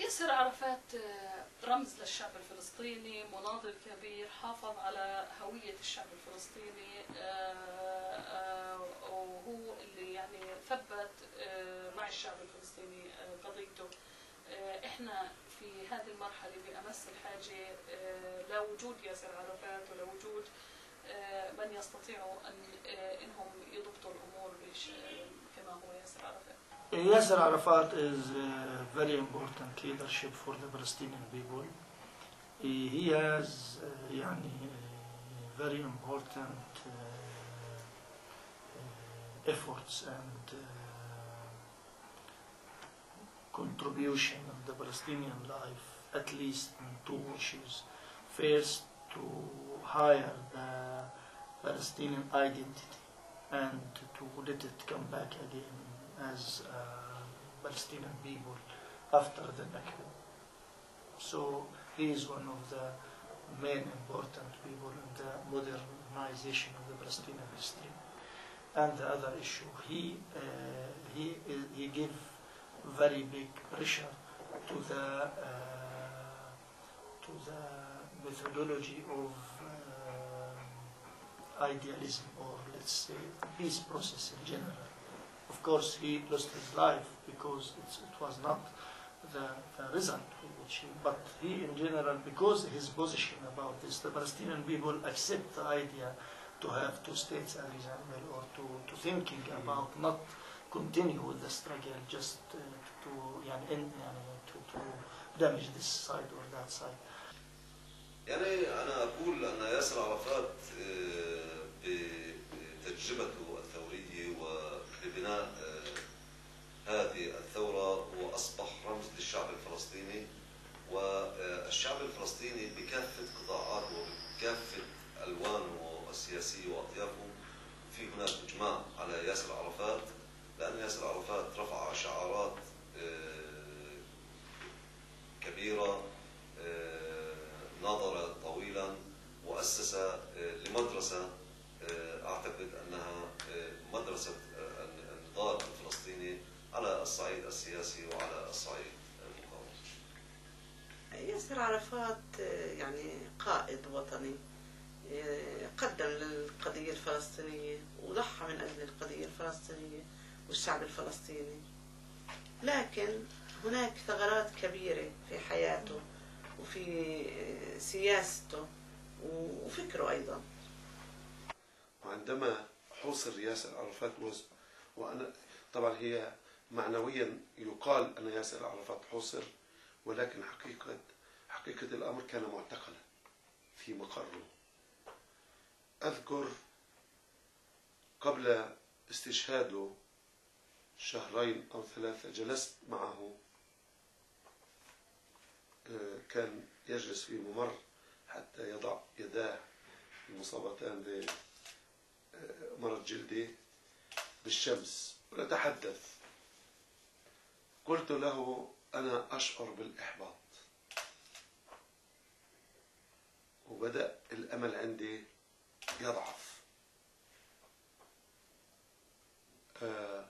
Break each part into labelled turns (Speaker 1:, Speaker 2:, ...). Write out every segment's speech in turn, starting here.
Speaker 1: ياسر عرفات رمز للشعب الفلسطيني مناضل كبير حافظ على هوية الشعب الفلسطيني آه، آه، وهو اللي يعني ثبت آه، مع الشعب الفلسطيني قضيته. إحنا في هذه المرحلة بأمس الحاجة آه، لوجود ياسر عرفات ولوجود آه، من يستطيعوا أن إنهم يضبطوا الأمور كما هو ياسر عرفات.
Speaker 2: Yasser Arafat is a very important leadership for the Palestinian people. He he has uh, يعني, uh, very important uh, uh, efforts and uh, contribution in the Palestinian life, at least in two issues. First, to hire the Palestinian identity and to let it come back again as uh, Palestinian people after the Nakba. So he is one of the main important people in the modernization of the Palestinian history. And the other issue, he uh, he he gave very big pressure to the uh, to the methodology of uh, idealism or let's say peace process in general. Of course, he lost his life because it's, it was not the, the result which he, but he in general, because his position about this, the Palestinian people accept the idea to have two states, as example, or to, to thinking about not continue with the struggle just uh, to, يعني, in, يعني, to, to damage this side or that side.
Speaker 3: يعني أنا أقول أن ياسر عرفات آه، بتجربته الثورية وببناء هذه الثورة هو أصبح رمز للشعب الفلسطيني والشعب الفلسطيني بكافة قطاعاته وبكافة ألوانه السياسية وأطيافه في هناك إجماع على ياسر عرفات. لأن ياسر عرفات رفع شعارات كبيرة ناظر طويلا وأسس لمدرسة أعتقد أنها مدرسة النضال الفلسطيني على الصعيد السياسي وعلى الصعيد المقاومي
Speaker 4: ياسر عرفات يعني قائد وطني قدم للقضية الفلسطينية وضحى من أجل القضية الفلسطينية والشعب الفلسطيني. لكن هناك ثغرات كبيرة في حياته وفي سياسته وفكره أيضا.
Speaker 5: وعندما حوصر ياسر عرفات وز وأنا طبعا هي معنويا يقال أن ياسر عرفات حوصر ولكن حقيقة حقيقة الأمر كان معتقلا في مقره. أذكر قبل استشهاده شهرين أو ثلاثة جلست معه آه، كان يجلس في ممر حتى يضع يداه المصابتان بمرض جلدي. بالشمس. ونتحدث قلت له أنا أشعر بالإحباط. وبدأ الأمل عندي يضعف. آه،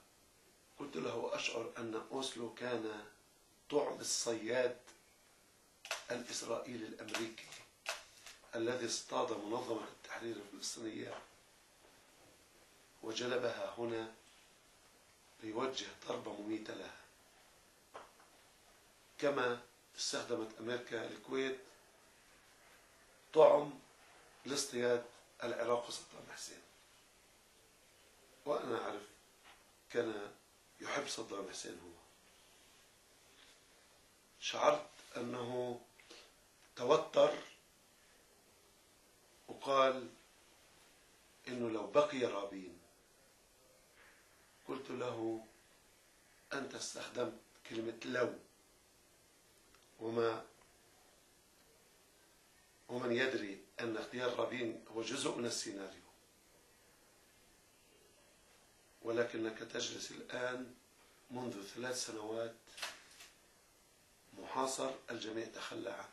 Speaker 5: قلت له أشعر أن أوسلو كان طعم الصياد الإسرائيلي الأمريكي الذي اصطاد منظمة التحرير الفلسطينية وجلبها هنا ليوجه ضربة مميتة لها. كما استخدمت أمريكا الكويت طعم لاصطياد العراق وصدام حسين وأنا أعرف كان يحب صدام حسين هو. شعرت أنه توتر وقال إنه لو بقي رابين قلت له أنت استخدمت كلمة لو. وما ومن يدري أن اختيار رابين هو جزء من السيناريو. ولكنك تجلس الآن منذ ثلاث سنوات محاصر الجميع تخلى عنك.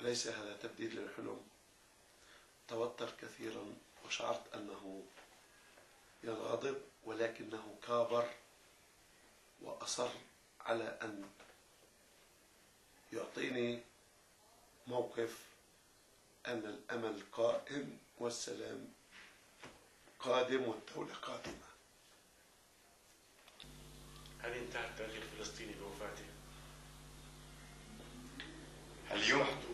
Speaker 5: أليس هذا تبديد للحلم؟ توتر كثيرا وشعرت أنه ينغضب ولكنه كابر وأصر على أن يعطيني موقف أن الأمل قائم والسلام قادم والدولة قادمة
Speaker 6: هل انتهى التاريخ الفلسطيني بوفاته؟ هل يمكن